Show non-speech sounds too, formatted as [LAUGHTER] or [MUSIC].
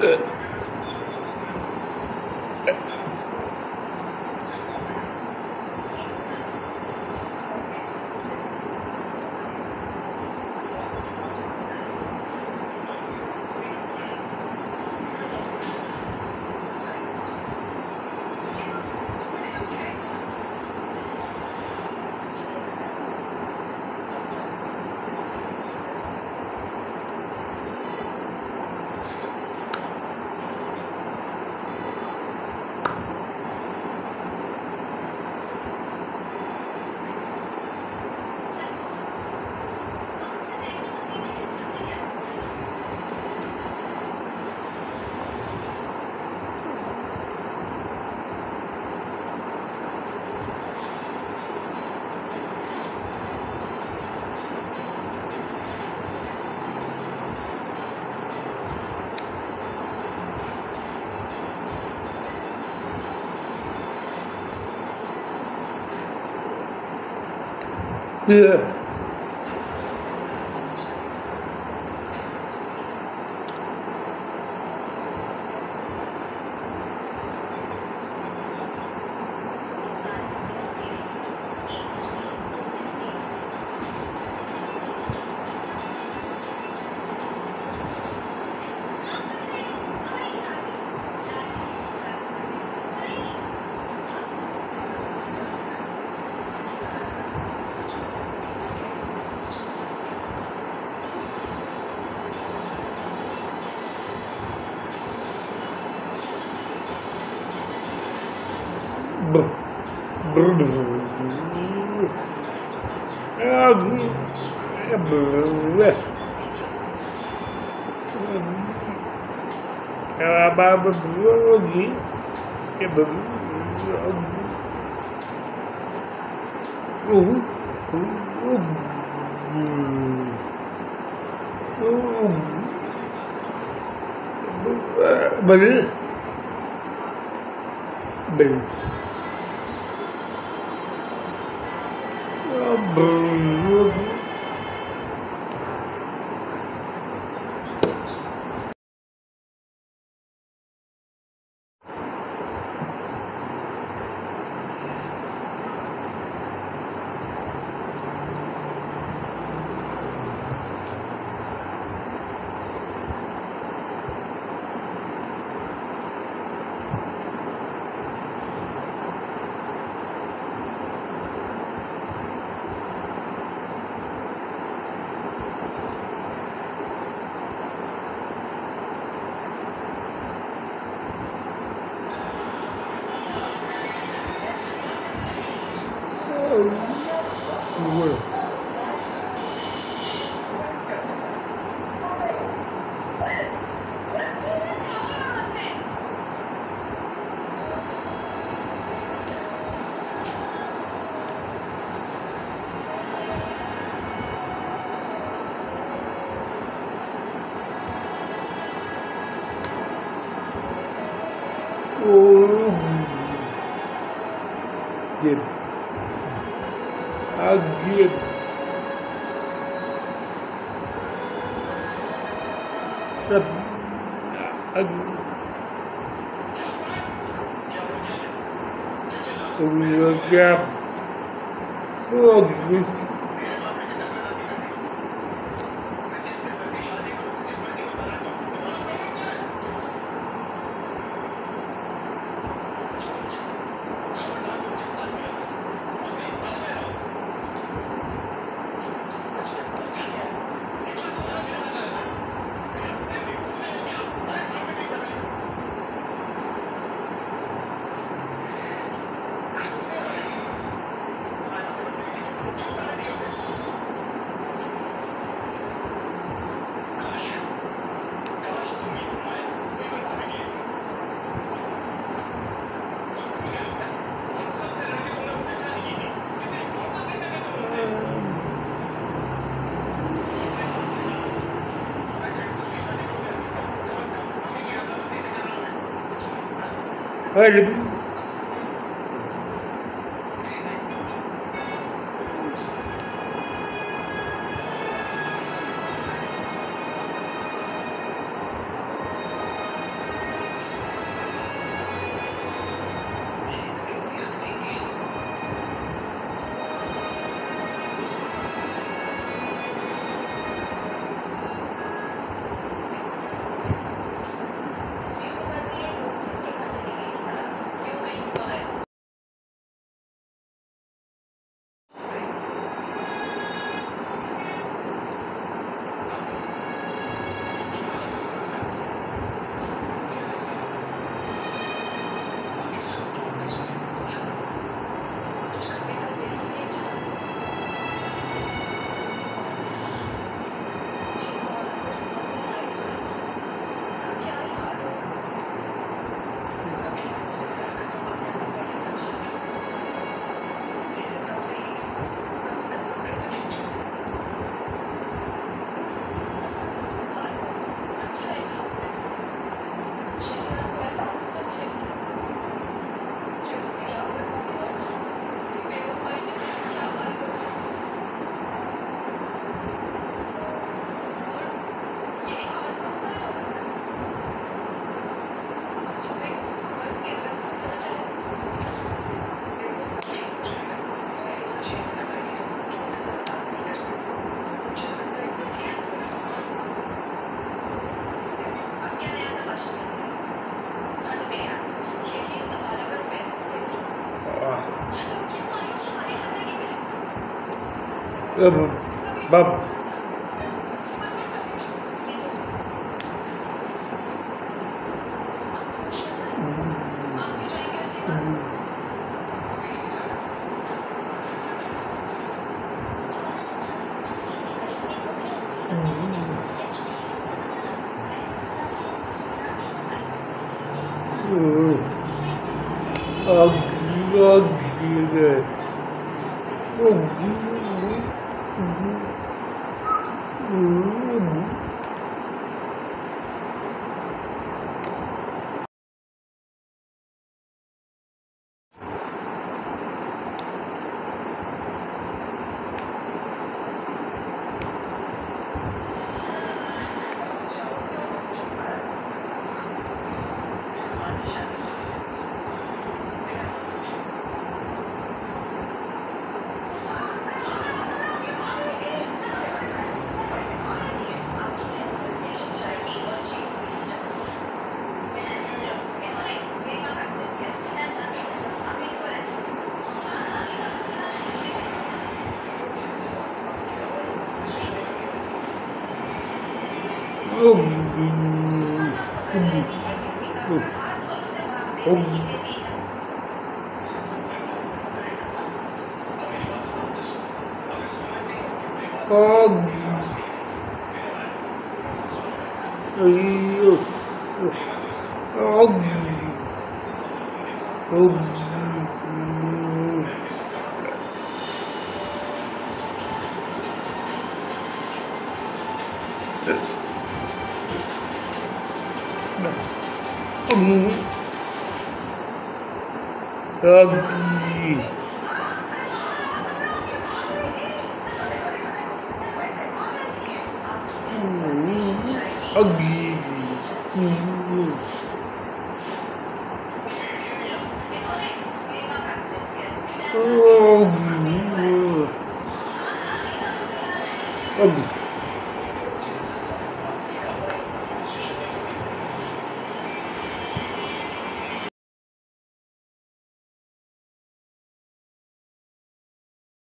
uh, [LAUGHS] 对。[LAUGHS] Ja, aber Biologie, ja, Biologie, Biologie, Biologie, 얼굴 Ah, gib. Rab. Ag. Umagap. Öyle बब Oh, God, Jesus. Oh, Jesus. 嗯。嗯。嗯嗯嗯嗯嗯嗯嗯嗯嗯嗯 comum aqui. Aqui. Oh, oh, oh.